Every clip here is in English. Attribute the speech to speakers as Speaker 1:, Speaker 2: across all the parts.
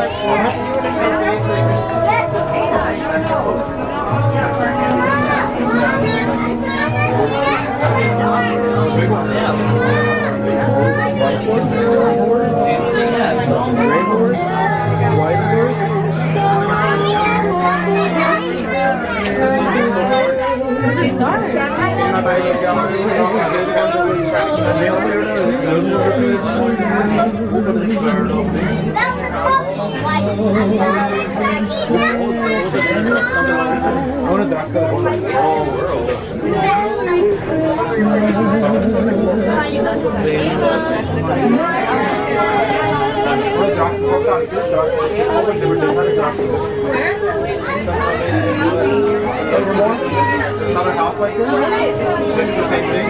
Speaker 1: money Merry
Speaker 2: Another house like this? The same thing,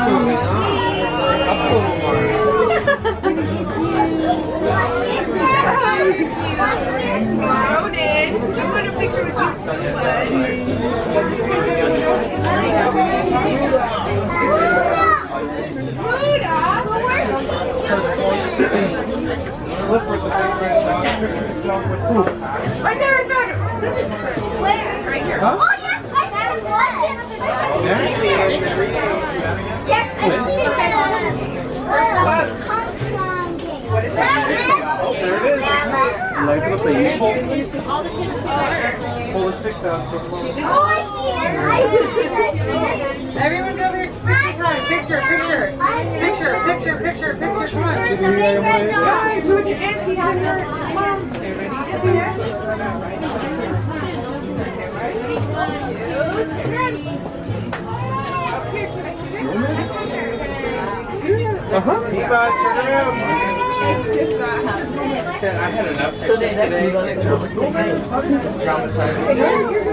Speaker 2: right
Speaker 3: Right there, I found it. Where? Right here.
Speaker 2: Huh?
Speaker 4: Oh, yes, I found one.
Speaker 3: What is that?
Speaker 2: Oh, there it is. Life of the baby. Pull the sticks out.
Speaker 4: Oh, I see it. I see it. I see it.
Speaker 1: Everyone go there. It's picture time. Picture, picture. Picture, picture, picture, picture. Come on.
Speaker 3: Guys, who are the aunties and your moms?
Speaker 2: Uh-huh. Eva, turn around. I had enough pictures today. Traumatized.